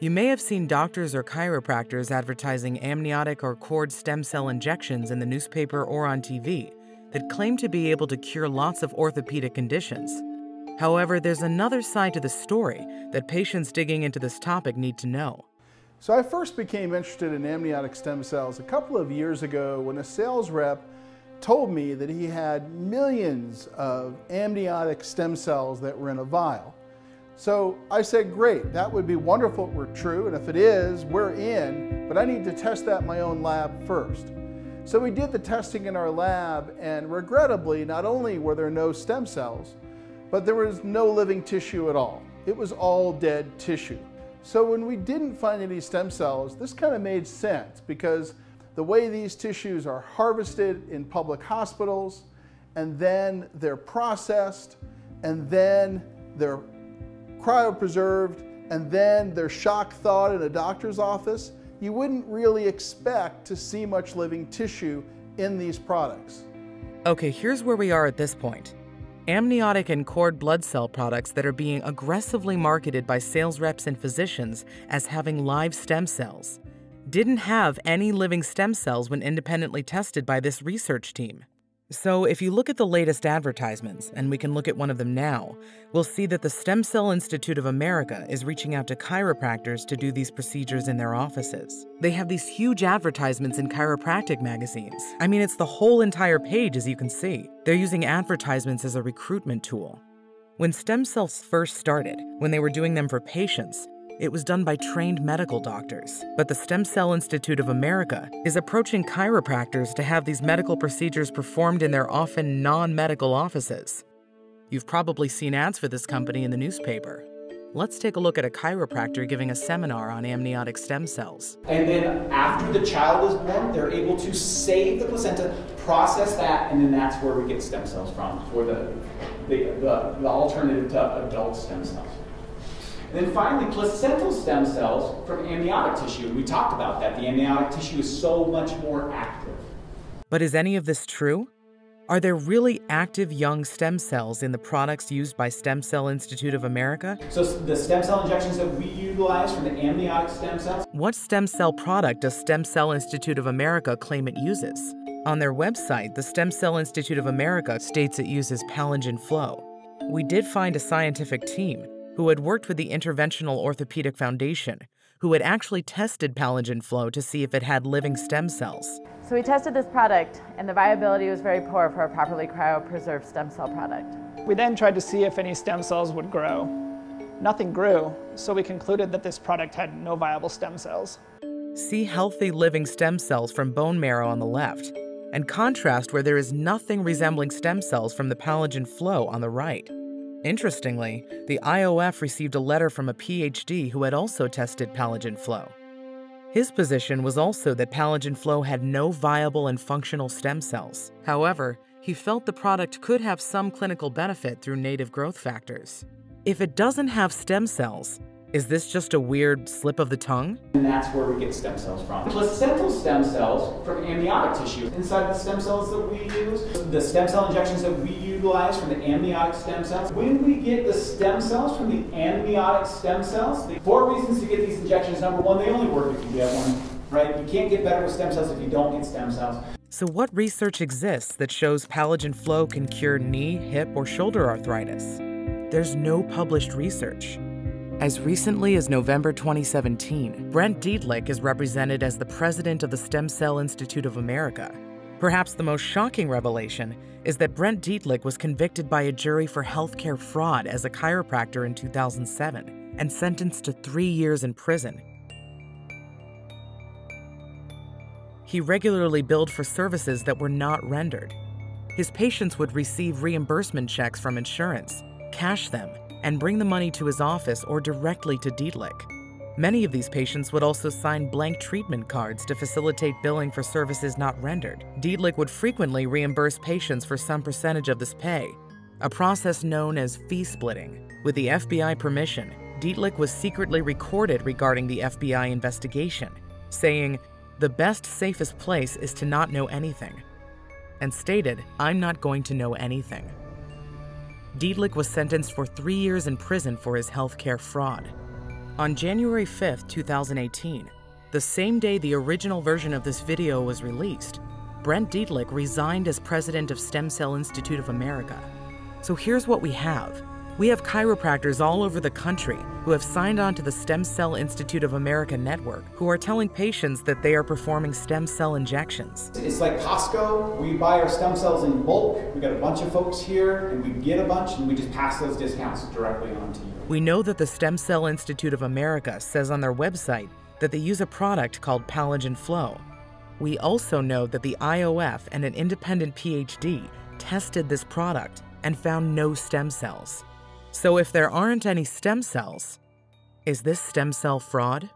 You may have seen doctors or chiropractors advertising amniotic or cord stem cell injections in the newspaper or on TV that claim to be able to cure lots of orthopedic conditions. However, there's another side to the story that patients digging into this topic need to know. So I first became interested in amniotic stem cells a couple of years ago when a sales rep told me that he had millions of amniotic stem cells that were in a vial. So I said, great, that would be wonderful if it were true, and if it is, we're in, but I need to test that in my own lab first. So we did the testing in our lab, and regrettably, not only were there no stem cells, but there was no living tissue at all. It was all dead tissue. So when we didn't find any stem cells, this kind of made sense because the way these tissues are harvested in public hospitals, and then they're processed, and then they're cryopreserved, and then they're shock thawed in a doctor's office, you wouldn't really expect to see much living tissue in these products. Okay, here's where we are at this point. Amniotic and cord blood cell products that are being aggressively marketed by sales reps and physicians as having live stem cells didn't have any living stem cells when independently tested by this research team. So, if you look at the latest advertisements, and we can look at one of them now, we'll see that the Stem Cell Institute of America is reaching out to chiropractors to do these procedures in their offices. They have these huge advertisements in chiropractic magazines. I mean, it's the whole entire page, as you can see. They're using advertisements as a recruitment tool. When stem cells first started, when they were doing them for patients, it was done by trained medical doctors. But the Stem Cell Institute of America is approaching chiropractors to have these medical procedures performed in their often non medical offices. You've probably seen ads for this company in the newspaper. Let's take a look at a chiropractor giving a seminar on amniotic stem cells. And then after the child is born, they're able to save the placenta, process that, and then that's where we get stem cells from, for the, the, the, the alternative to adult stem cells. And then finally, placental stem cells from amniotic tissue. We talked about that. The amniotic tissue is so much more active. But is any of this true? Are there really active young stem cells in the products used by Stem Cell Institute of America? So the stem cell injections that we utilize from the amniotic stem cells. What stem cell product does Stem Cell Institute of America claim it uses? On their website, the Stem Cell Institute of America states it uses PalinGen Flow. We did find a scientific team who had worked with the Interventional Orthopedic Foundation, who had actually tested PalinGen Flow to see if it had living stem cells. So we tested this product, and the viability was very poor for a properly cryopreserved stem cell product. We then tried to see if any stem cells would grow. Nothing grew, so we concluded that this product had no viable stem cells. See healthy living stem cells from bone marrow on the left, and contrast where there is nothing resembling stem cells from the PalinGen Flow on the right. Interestingly, the IOF received a letter from a PhD who had also tested PalinGen Flow. His position was also that PalinGen Flow had no viable and functional stem cells. However, he felt the product could have some clinical benefit through native growth factors. If it doesn't have stem cells, is this just a weird slip of the tongue? And that's where we get stem cells from. Placental stem cells from amniotic tissue. Inside the stem cells that we use, the stem cell injections that we utilize from the amniotic stem cells. When we get the stem cells from the amniotic stem cells, the four reasons to get these injections. Number one, they only work if you get one, right? You can't get better with stem cells if you don't get stem cells. So, what research exists that shows PalinGen Flow can cure knee, hip, or shoulder arthritis? There's no published research. As recently as November 2017, Brent Detelich is represented as the president of the Stem Cell Institute of America. Perhaps the most shocking revelation is that Brent Detelich was convicted by a jury for healthcare fraud as a chiropractor in 2007 and sentenced to three years in prison. He regularly billed for services that were not rendered. His patients would receive reimbursement checks from insurance, cash them, and bring the money to his office or directly to Detelich. Many of these patients would also sign blank treatment cards to facilitate billing for services not rendered. Detelich would frequently reimburse patients for some percentage of this pay, a process known as fee splitting. With the FBI permission, Detelich was secretly recorded regarding the FBI investigation, saying, The best, safest place is to not know anything, and stated, I'm not going to know anything. Detelich was sentenced for three years in prison for his healthcare fraud. On January 5, 2018, the same day the original version of this video was released, Brent Detelich resigned as president of Stem Cell Institute of America. So here's what we have. We have chiropractors all over the country who have signed on to the Stem Cell Institute of America network who are telling patients that they are performing stem cell injections. It's like Costco. We buy our stem cells in bulk. We got a bunch of folks here, and we get a bunch, and we just pass those discounts directly on to you. We know that the Stem Cell Institute of America says on their website that they use a product called PalinGen Flow. We also know that the IOF and an independent PhD tested this product and found no stem cells. So if there aren't any stem cells, is this stem cell fraud?